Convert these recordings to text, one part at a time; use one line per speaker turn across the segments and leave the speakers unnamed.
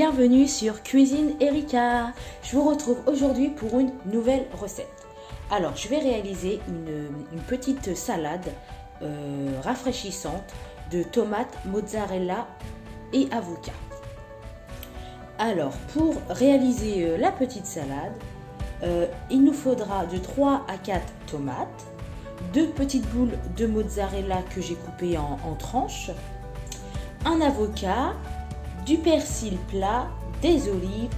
bienvenue sur Cuisine Erika. Je vous retrouve aujourd'hui pour une nouvelle recette. Alors, je vais réaliser une, petite salade euh, rafraîchissante de tomates, mozzarella et avocat. Alors, pour réaliser euh, la petite salade, euh, il nous faudra de 3 à 4 tomates, deux petites boules de mozzarella que j'ai coupées en, en tranches, un avocat, du persil plat, des olives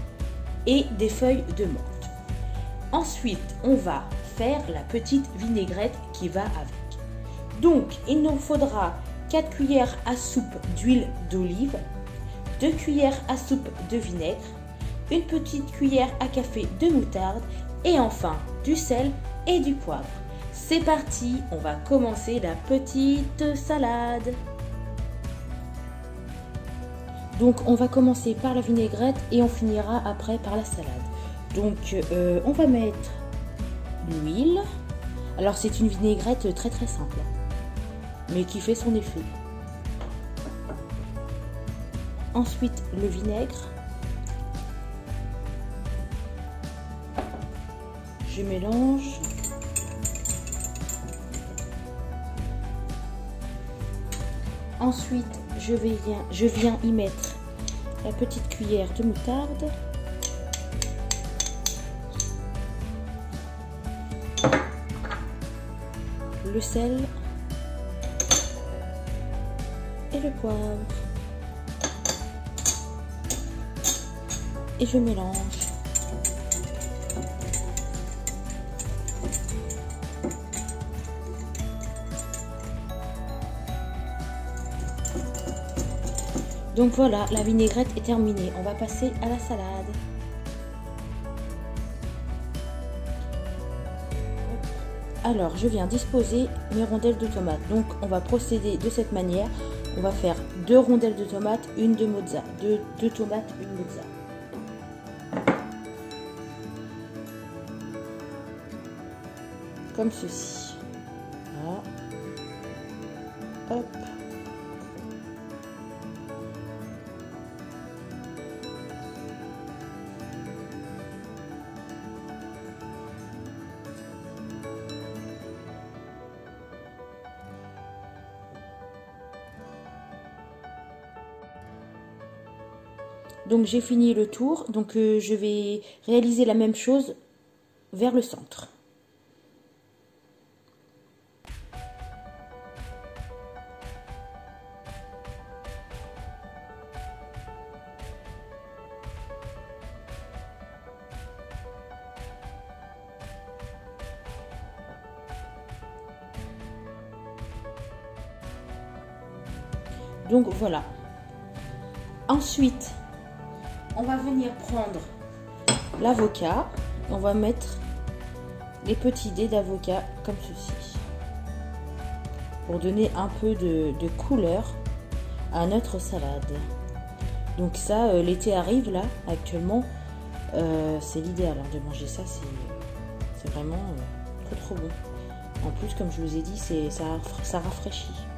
et des feuilles de menthe. Ensuite, on va faire la petite vinaigrette qui va avec. Donc, il nous faudra 4 cuillères à soupe d'huile d'olive, 2 cuillères à soupe de vinaigre, une petite cuillère à café de moutarde et enfin du sel et du poivre. C'est parti, on va commencer la petite salade. Donc on va commencer par la vinaigrette et on finira après par la salade. Donc euh, on va mettre l'huile. Alors c'est une vinaigrette très très simple, mais qui fait son effet. Ensuite le vinaigre. Je mélange. Ensuite, je, viens y mettre la petite cuillère de moutarde. Le sel et le poivre. Et je mélange. Donc voilà, la vinaigrette est terminée. On va passer à la salade. Alors, je viens disposer mes rondelles de tomates. Donc, on va procéder de cette manière. On va faire deux rondelles de tomates, une de mozza. Deux, tomates, une mozza. Comme ceci. Donc j'ai fini le tour, donc euh, je vais réaliser la même chose vers le centre. Donc voilà. Ensuite, on va venir prendre l'avocat. On va mettre les petits dés d'avocat comme ceci. Pour donner un peu de, couleur à notre salade. Donc ça, euh, l'été arrive là, actuellement. Euh, c'est l'idéal de manger ça. C'est vraiment euh, trop trop bon. En plus, comme je vous ai dit, ça rafraîchit.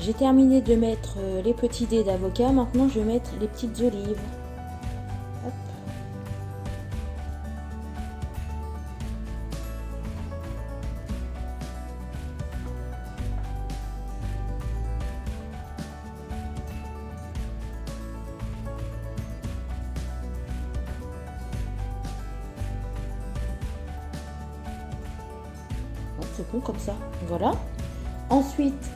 J'ai terminé de mettre euh, les petits dés d'avocat. Maintenant, je vais mettre les petites olives. C'est bon comme ça. Voilà. Ensuite,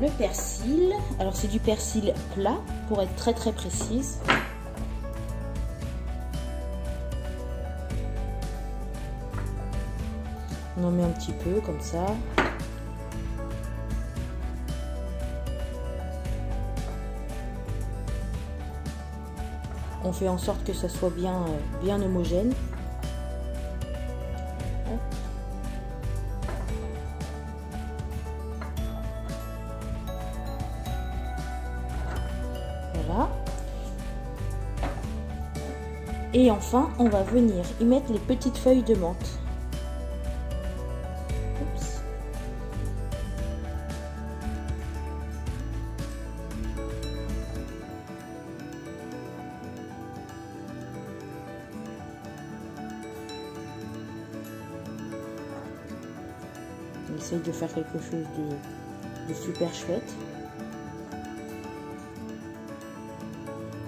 le persil. Alors c'est du persil plat pour être très très précise. On en met un petit peu comme ça. On fait en sorte que ça soit bien, euh, bien homogène. Et enfin, on va venir y mettre les petites feuilles de menthe. Essaye de faire quelque chose de, super chouette.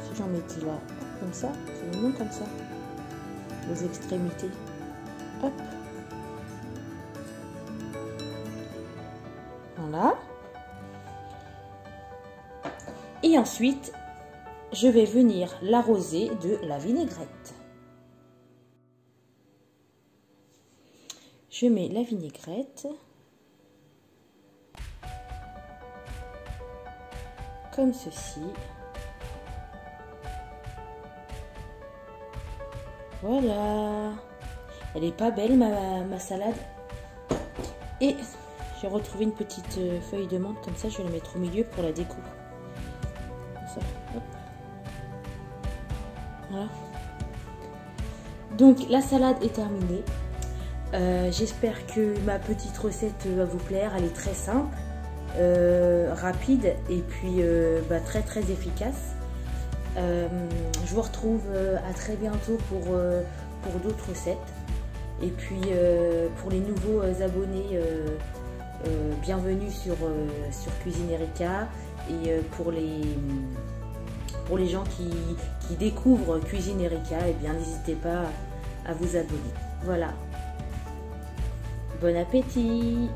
Si j'en mettais là, comme ça, comme ça. Les extrémités. Hop. Voilà. Et ensuite, je vais venir l'arroser de la vinaigrette. Je mets la vinaigrette. Comme ceci. Voilà. Elle est pas belle ma, salade. Et j'ai retrouvé une petite euh, feuille de menthe comme ça, je vais la mettre au milieu pour la découpe. Voilà. Donc la salade est terminée. Euh, j'espère que ma petite recette va vous plaire. Elle est très simple, euh, rapide et puis bah, très très efficace. Je vous retrouve à très bientôt pour, pour d'autres recettes. Et puis pour les nouveaux abonnés euh, bienvenue sur, euh, Cuisine Erika et euh, pour les, gens qui, découvrent Cuisine Erika, eh bien n'hésitez pas à vous abonner. Voilà. Bon appétit